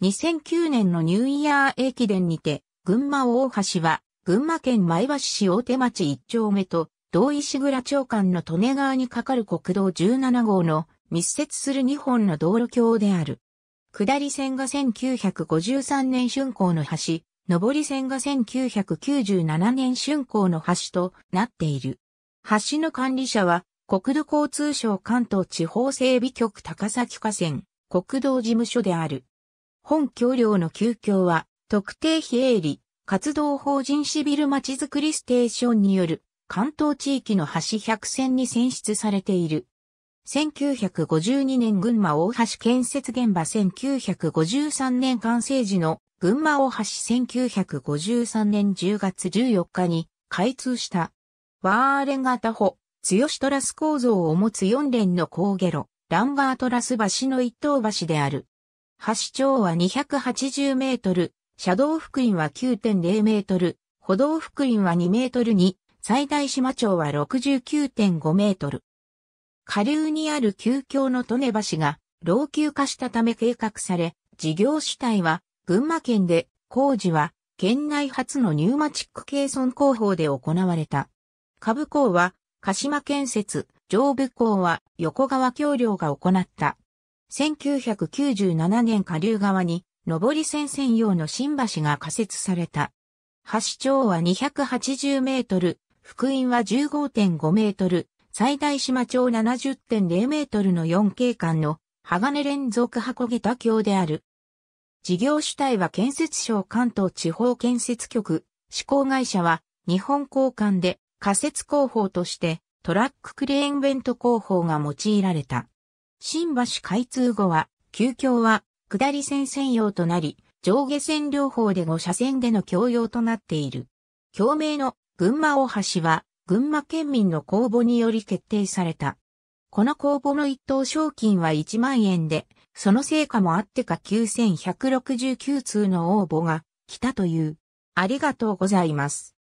2009年のニューイヤー駅伝にて、群馬大橋は、群馬県前橋市大手町一丁目と、同石倉町間の利根川に架かる国道17号の密接する2本の道路橋である。下り線が1953年竣工の橋、上り線が1997年竣工の橋となっている。橋の管理者は、国土交通省関東地方整備局高崎河川、国道事務所である。本橋梁の休橋は、特定非営利、活動法人シビルまちづくりステーションによる関東地域の橋100線に選出されている。1952年群馬大橋建設現場1953年完成時の群馬大橋1953年10月14日に開通した。ワーレン型穂、強しトラス構造を持つ4連の高下路、ランガートラス橋の一等橋である。橋長は280メートル、車道福音は9.0メートル、歩道福音は2メートルに、最大島町は69.5メートル。下流にある旧橋の利根橋が老朽化したため計画され、事業主体は群馬県で工事は県内初のニューマチック計算工法で行われた。株工は鹿島建設、上部工は横川橋梁が行った。1997年下流側に上り線専用の新橋が仮設された。橋長は280メートル、福音は15.5メートル、最大島長70.0メートルの 4K 間の鋼連続箱桁橋である。事業主体は建設省関東地方建設局、施工会社は日本交換で仮設工法としてトラッククレーンベント工法が用いられた。新橋開通後は、旧橋は下り線専用となり、上下線両方で5車線での共用となっている。共鳴の群馬大橋は、群馬県民の公募により決定された。この公募の一等賞金は1万円で、その成果もあってか9169通の応募が来たという。ありがとうございます。